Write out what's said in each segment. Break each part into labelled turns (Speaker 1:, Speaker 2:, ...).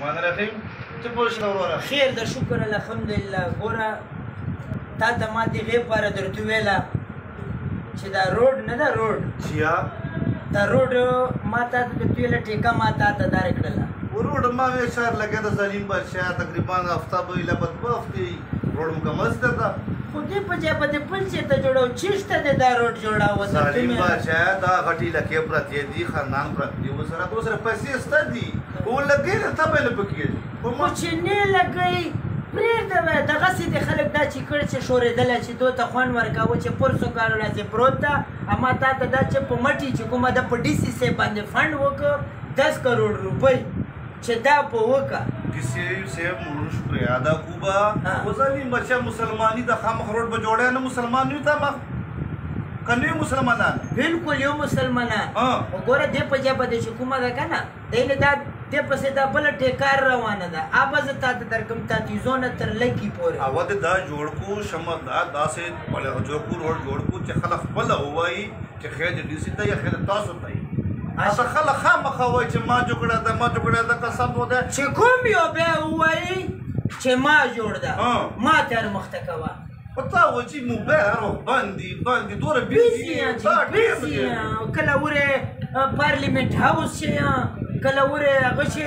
Speaker 1: الرحمن الرحیم ته پوه شو وروره
Speaker 2: خیر د شکر الحمدلله ګوره تا ته ما دې غیب پاره درته ویله چې دا روډ نه دا روډ
Speaker 1: چیا
Speaker 2: دا روډ ما تا ته درته ویله ټیکه ما تا ته دار کړله
Speaker 1: وروډ ما وې سر لګه د ظالم بادشاہ تقریبا هفته به له بد وخت روډ مکمل ستر ده
Speaker 2: خو دې په ځای به دې پل چېرته جوړو چېرته دې دا روډ جوړاوه سلیم
Speaker 1: باچا دا غټې لکې پرتې دي خاندان پرت دي ورسره خو سره پیسې شته دي او لګۍ نه
Speaker 2: تبه
Speaker 1: نه
Speaker 2: پکېږي کوچنۍ لګۍ پرېږده وایه دغسې دې خلک دا چې کړ چې ښورېدلی چې دوی ته خوند ورکاوه چې پرسو کالو نه چې پروت ده اما تا ته دا چې په مټي چې کومه ده په ډي سي صاحب باندې فنډ وکړ دس کروړ روپۍ چې دا په وکا
Speaker 1: کسی سے مروش پریادا کوبا وزالی مرچا مسلمانی دا خامخ روډ به جوړه نه مسلمان نیو تا مخ کنه مسلمانان
Speaker 2: بالکل یو مسلمانان وګوره دې په جبه د حکومت ده کنه دله دا د پسې دا بل ټیکار روانه ده ابز تا ته درکم تا تیزونه تر لکی پورې
Speaker 1: او دا جوړ کو شمه دا داسې بل جوړ کو روډ جوړ کو چې خلک خپل هوایي چې خیر دې ډي سي ته یا خیر تاسو ته هغه خلک خامخا وایي چې ما جوړه ده ما جوړه ده قسم مو ده
Speaker 2: چې کوم یو بیا ووایي چې ما جوړ ده ما تر مخته کوه
Speaker 1: په تا و چې مو به هر وخت باندې
Speaker 2: باندې
Speaker 1: دوره
Speaker 2: بیزي
Speaker 1: دا
Speaker 2: بیزي کله وره پارلیمنت هاوس شي کله وره هغه شي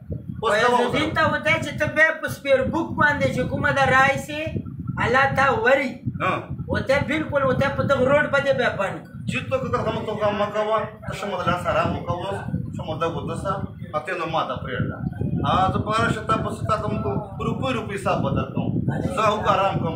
Speaker 1: عزالدین ته ودا چې ته به په
Speaker 2: سپیر بوک باندې چې کومه دا راي سي الله تا وری
Speaker 1: او
Speaker 2: ته بالکل او ته په دغه روډ باندې به بند
Speaker 1: چې ته که کوم څه کوم مکوا ته شمه لا سره مکوا شمه دا ودسا اته نو ما دا پرېړه ا زه په شتا په ستا کوم کو روپې روپې حساب بدل کوم زه هو آرام کوم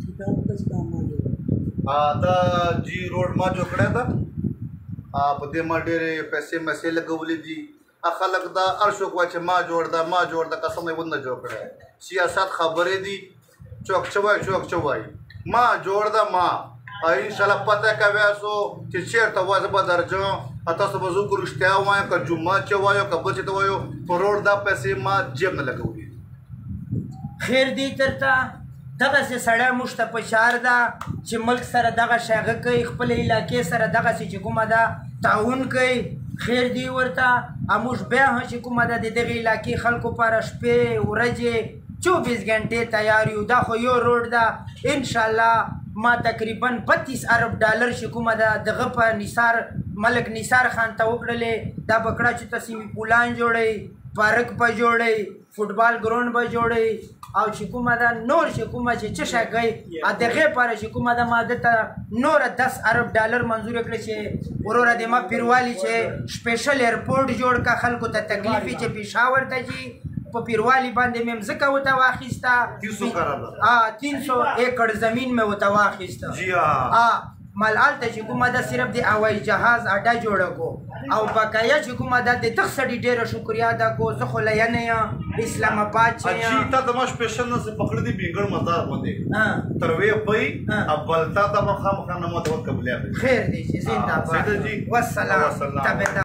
Speaker 2: چې دا
Speaker 1: کس دا ما جوړ دا جی روډ ما جوړ کړی دا په دې ما ډېرې پیسې مسې لګولې دي خلک دا ارشو کوه چې ما جوړ دا ما جوړ دا قسم یې ونه جوړ کړی سیاست خبرې دي چوک چوای چوک چوای ما جوړ دا ما او ان شاء الله پته کوي سو چې چیرته وځ به درځو اته سو بزو کو رښتیا وایو که جمعه چې وایو که بل چې ته وایو پرور دا پیسې ما جیب نه لګولې
Speaker 2: خیر دی ترته دغه سه سړی موږ ته په شهر ده چې ملک سره دغه شاغه کوي خپل علاقې سره دغه سه چې کومه ده تعاون کوي خیر دی ورته اموږ بیا هم چې کومه ده د دغه علاقې خلکو لپاره شپې ورځې چوبیس ګنټې تیار یو دا خو یو روډ ده انشاءالله ما تقریبا بتیس ارب ډالر چې کومه ده دغه په نثار ملک نثار خان ته وکړلې دا به کړه چې ته سیمي پولان جوړوي پارک به جوړوي فوټبال ګراونډ به جوړوي او چې کومه ده نور چې کومه چې څه شی کوي دغه لپاره چې کومه ده ما ده ته نور دس ارب ډالر منظور کړی چې وروره دې ما پیروالي چې سپیشل ایرپورټ جوړ کا خلکو ته تکلیف چې پېښور ته ځي په پیروالي باندې مې مځکه وته واخیسته
Speaker 1: 300 کراله
Speaker 2: ها 300 ایکړ زمين مې وته واخیسته
Speaker 1: جی ها
Speaker 2: ملال ته چې کومه ده صرف د هوایي جهاز اډه جوړه کو او بقایا چې کومه ده د تخ سړي ډیره شکریا ده کو زه خو لیا نه یم اسلام آباد چې یم
Speaker 1: اچھی تا دما سپیشل نه پکړ دی بیګړ مزار باندې
Speaker 2: ها
Speaker 1: تر وې پي ابل تا دما خام خان مو ته قبلیا
Speaker 2: خیر دی چې زنده باد
Speaker 1: والسلام
Speaker 2: تبه